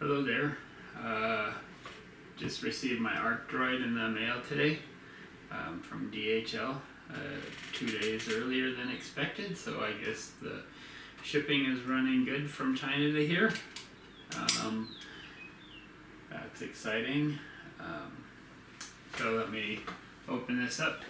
Hello there. Uh, just received my ArcDroid in the mail today um, from DHL uh, two days earlier than expected, so I guess the shipping is running good from China to here. Um, that's exciting. Um, so let me open this up.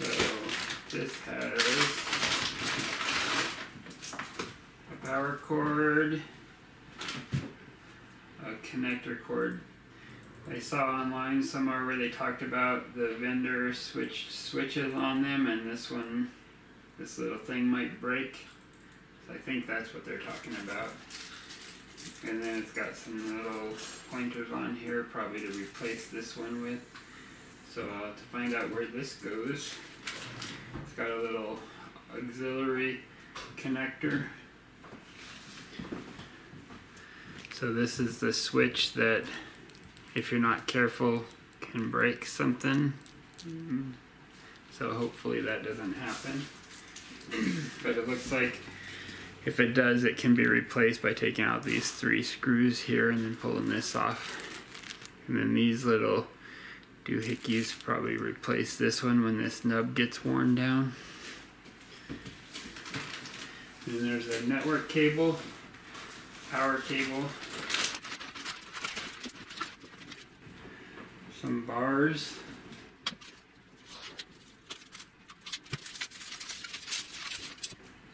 So this has a power cord, connector cord. I saw online somewhere where they talked about the vendor switched switches on them, and this one, this little thing might break. So I think that's what they're talking about. And then it's got some little pointers on here, probably to replace this one with. So to find out where this goes. It's got a little auxiliary connector. So this is the switch that, if you're not careful, can break something. So hopefully that doesn't happen. but it looks like if it does, it can be replaced by taking out these three screws here and then pulling this off. And then these little doohickeys probably replace this one when this nub gets worn down. And there's a network cable, power cable, some bars.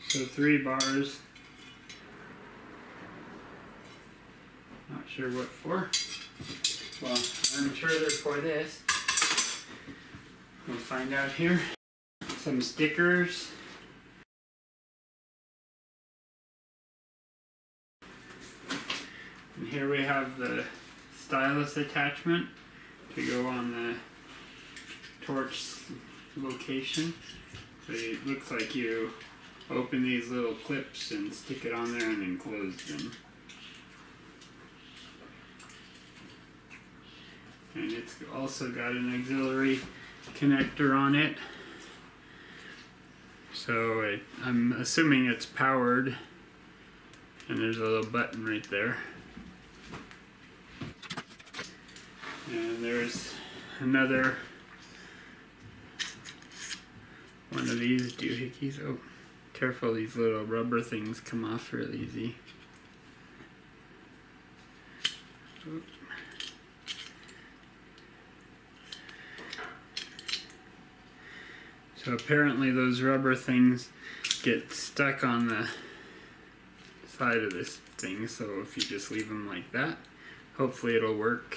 So three bars. Not sure what for. Well, I'm sure they're for this. We'll find out here. Some stickers. And here we have the stylus attachment to go on the torch location. So it looks like you open these little clips and stick it on there and then close them. and it's also got an auxiliary connector on it so it, I'm assuming it's powered and there's a little button right there and there's another one of these doohickeys oh careful these little rubber things come off real easy. So apparently those rubber things get stuck on the side of this thing, so if you just leave them like that, hopefully it'll work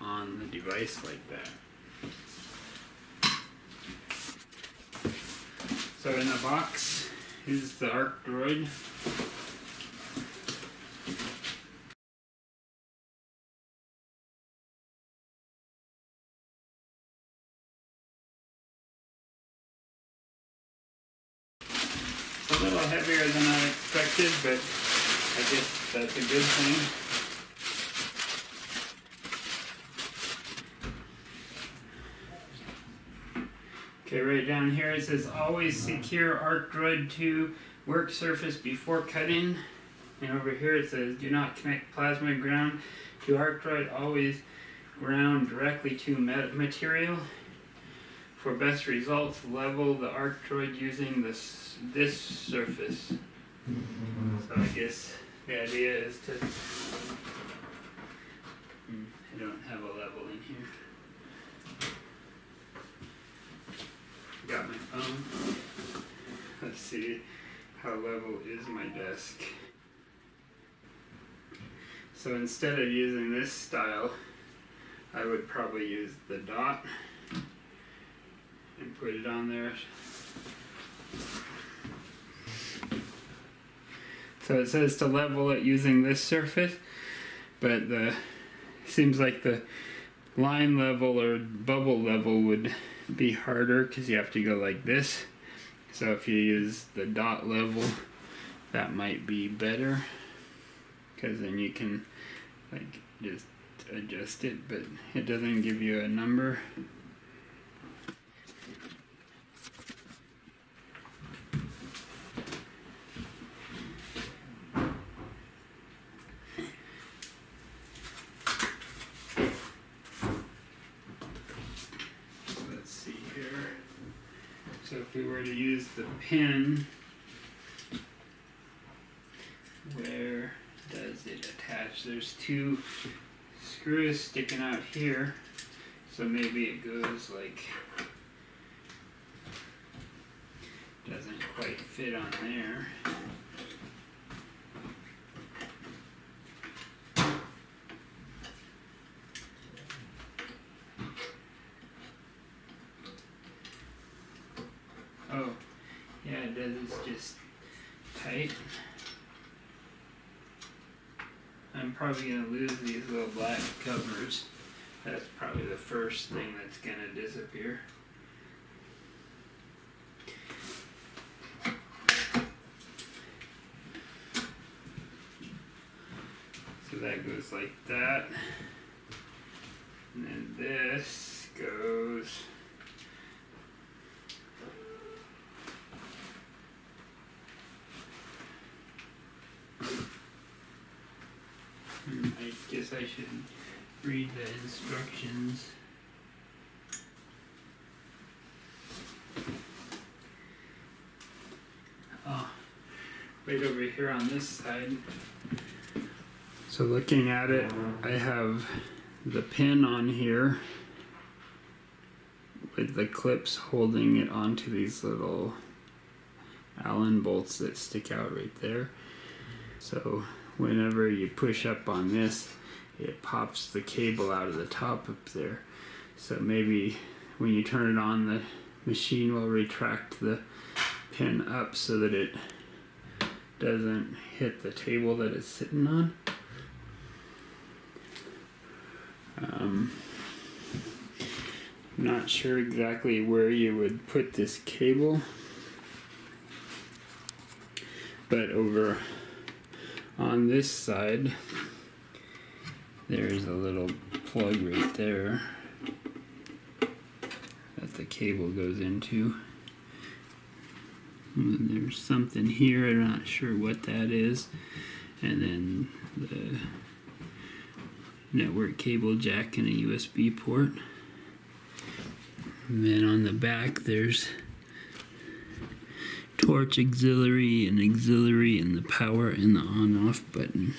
on the device like that. So in the box is the ArcDroid. It's a little heavier than I expected, but I guess that's a good thing. Okay, right down here it says always secure ArcDroid to work surface before cutting. And over here it says do not connect plasma ground to ArcDroid, always ground directly to material. For best results, level the ARC Droid using this, this surface. So I guess the idea is to. Hmm, I don't have a level in here. Got my phone. Let's see how level is my desk. So instead of using this style, I would probably use the dot and put it on there. So it says to level it using this surface, but the seems like the line level or bubble level would be harder because you have to go like this. So if you use the dot level, that might be better because then you can like just adjust it, but it doesn't give you a number. Let's see here. So if we were to use the pin, where does it attach? There's two screws sticking out here, so maybe it goes like doesn't quite fit on there. Oh, yeah, it does. It's just tight. I'm probably gonna lose these little black covers. That's probably the first thing that's gonna disappear. So that goes like that. And then this goes Hmm, I read the instructions. Oh, right over here on this side. So looking at it, I have the pin on here with the clips holding it onto these little Allen bolts that stick out right there. So whenever you push up on this, it pops the cable out of the top up there. So maybe when you turn it on, the machine will retract the pin up so that it doesn't hit the table that it's sitting on. Um, not sure exactly where you would put this cable, but over on this side there's a little plug right there that the cable goes into. And there's something here I'm not sure what that is. And then the network cable jack and a USB port. And then on the back there's torch auxiliary and auxiliary and the power and the on off button.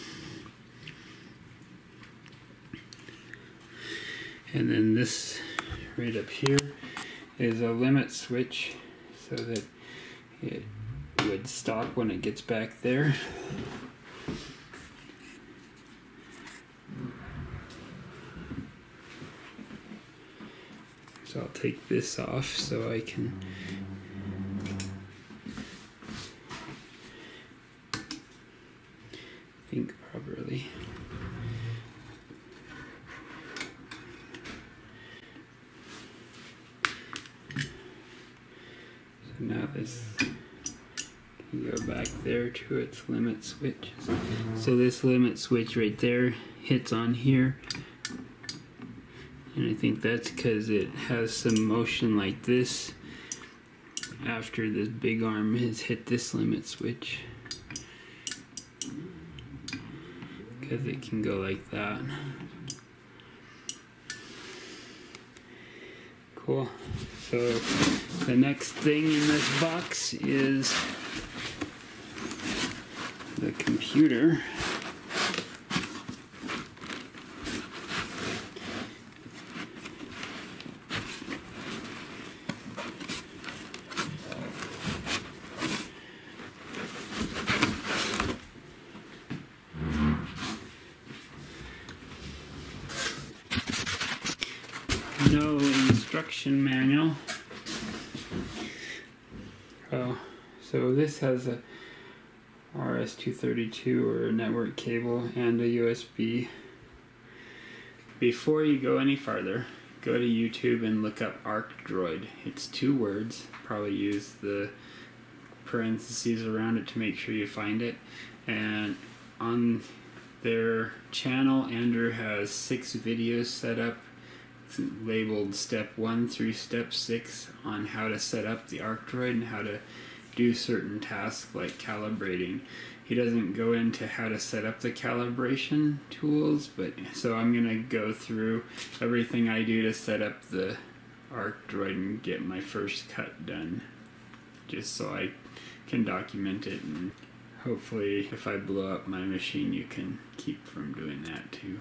And then this right up here is a limit switch so that it would stop when it gets back there. So I'll take this off so I can think properly. So now this can go back there to its limit switch. So this limit switch right there hits on here. And I think that's because it has some motion like this after this big arm has hit this limit switch. because it can go like that. Cool. So the next thing in this box is the computer. Instruction manual. Oh, so this has a RS-232 or network cable and a USB before you go any farther, go to YouTube and look up ArcDroid. It's two words. Probably use the parentheses around it to make sure you find it. And on their channel, Andrew has six videos set up labeled step one through step six on how to set up the ArcDroid and how to do certain tasks like calibrating. He doesn't go into how to set up the calibration tools, but so I'm gonna go through everything I do to set up the ArcDroid and get my first cut done, just so I can document it and hopefully if I blow up my machine you can keep from doing that too.